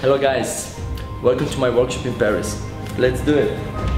Hello guys, welcome to my workshop in Paris. Let's do it.